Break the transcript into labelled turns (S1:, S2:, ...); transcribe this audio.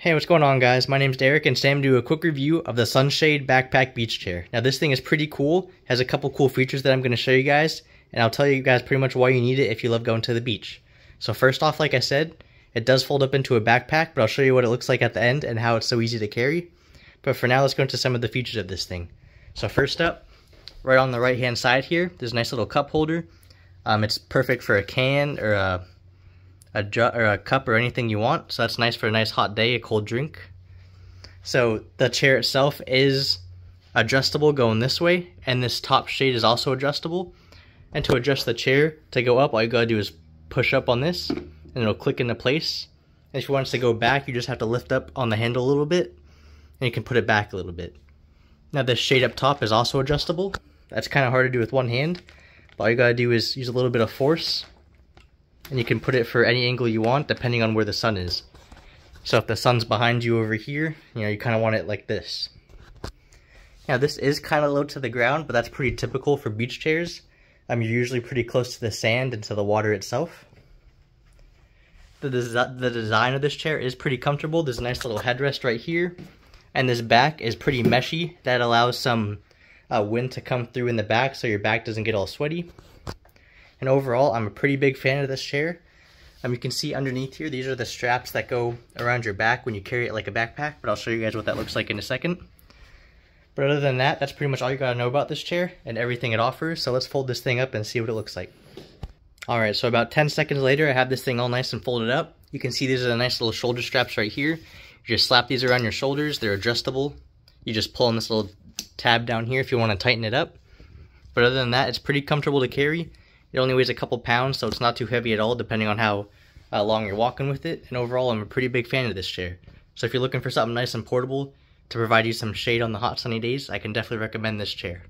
S1: Hey, what's going on guys? My name's Derek and today I'm do a quick review of the Sunshade Backpack Beach Chair. Now this thing is pretty cool, has a couple cool features that I'm going to show you guys, and I'll tell you guys pretty much why you need it if you love going to the beach. So first off, like I said, it does fold up into a backpack, but I'll show you what it looks like at the end and how it's so easy to carry. But for now, let's go into some of the features of this thing. So first up, right on the right hand side here, there's a nice little cup holder. Um, it's perfect for a can or a a, or a cup or anything you want. So that's nice for a nice hot day, a cold drink. So the chair itself is adjustable going this way, and this top shade is also adjustable. And to adjust the chair to go up, all you gotta do is push up on this, and it'll click into place. And if you want it to go back, you just have to lift up on the handle a little bit, and you can put it back a little bit. Now this shade up top is also adjustable. That's kind of hard to do with one hand. But all you gotta do is use a little bit of force and you can put it for any angle you want depending on where the sun is. So if the sun's behind you over here, you know, you kind of want it like this. Now this is kind of low to the ground, but that's pretty typical for beach chairs. Um, you're usually pretty close to the sand and to the water itself. The, desi the design of this chair is pretty comfortable. There's a nice little headrest right here. And this back is pretty meshy. That allows some uh, wind to come through in the back so your back doesn't get all sweaty. And overall, I'm a pretty big fan of this chair. Um, you can see underneath here, these are the straps that go around your back when you carry it like a backpack, but I'll show you guys what that looks like in a second. But other than that, that's pretty much all you gotta know about this chair and everything it offers. So let's fold this thing up and see what it looks like. Alright, so about 10 seconds later, I have this thing all nice and folded up. You can see these are the nice little shoulder straps right here. You just slap these around your shoulders, they're adjustable. You just pull on this little tab down here if you want to tighten it up. But other than that, it's pretty comfortable to carry. It only weighs a couple pounds, so it's not too heavy at all, depending on how uh, long you're walking with it. And overall, I'm a pretty big fan of this chair. So if you're looking for something nice and portable to provide you some shade on the hot sunny days, I can definitely recommend this chair.